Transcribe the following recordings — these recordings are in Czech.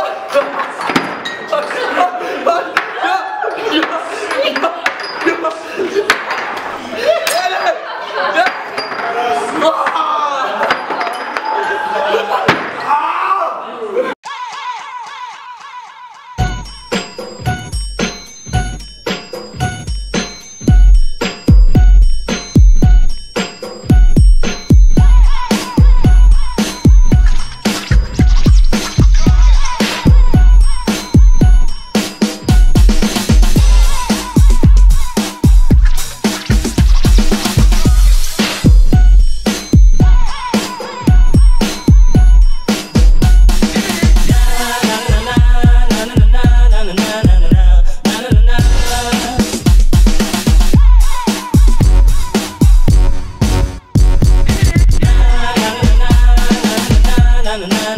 Oh, oh. na na na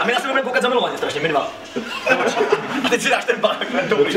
A my na sebe budeme koukat zamilovaně strašně, my dva. A teď si dáš ten bák. Dobrý.